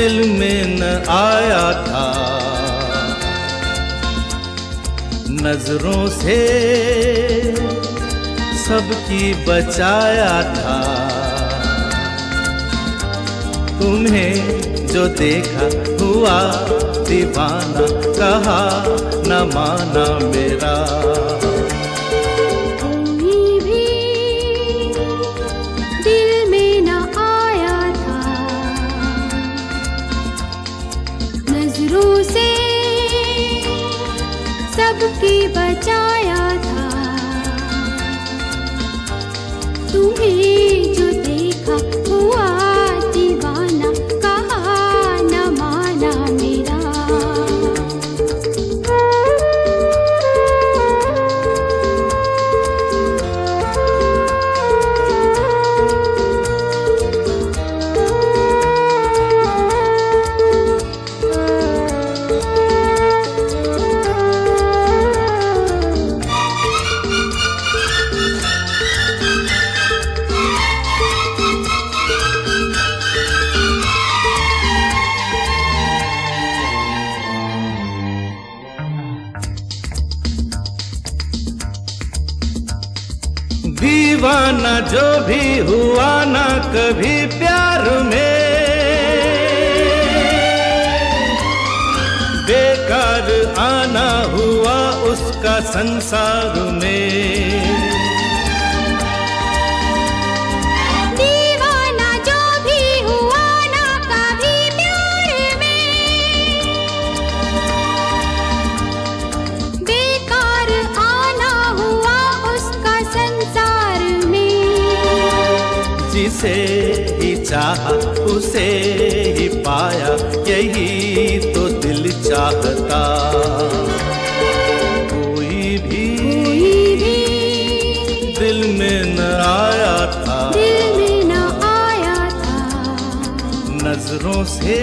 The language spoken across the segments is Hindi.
दिल में न आया था। नज़रों से सबकी बचाया था। तुम्हें जो देखा हुआ, दीवाना कहा, न माना मेरा नज़रों से सबकी बचाया था। तुम्हें दीवाना जो भी हुआ ना कभी प्यार में। बेकार आना हुआ उसका संसार में। जिसे ही चाहा उसे ही पाया यही तो दिल चाहता। कोई भी कोई भी दिल में न आया था। दिल में न आया था। नज़रों से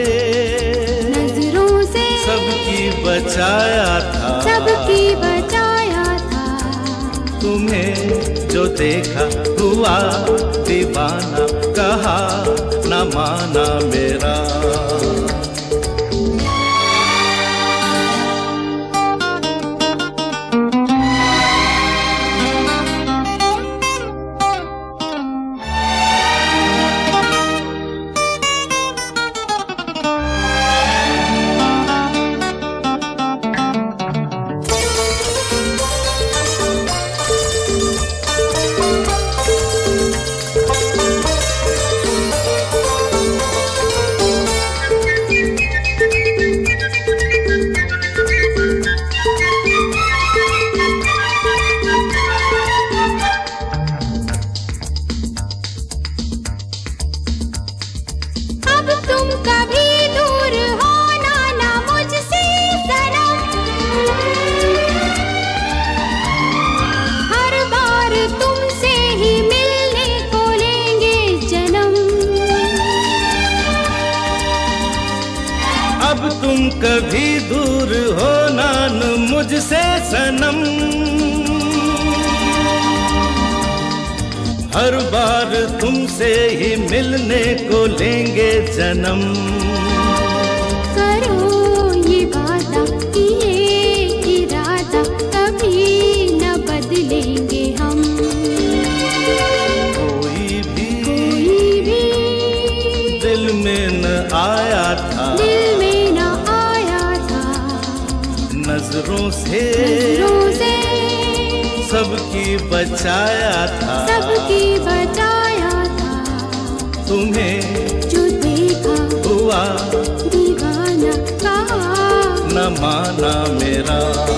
नज़रों से सबकी बचाया था। सबकी देखा हुआ दीवाना कहा न माना मेरा। कभी दूर हो नान मुझसे सनम। हर बार तुमसे ही मिलने को लेंगे जन्म। करो ये वादा ये इरादा कभी न बदलेंगे हम। कोई भी कोई भी दिल में न आया था। दिल नज़रों से सबकी बचाया था। सबकी बचाया था। तुम्हें जो देखा हुआ दीवाना कहा। न माना मेरा।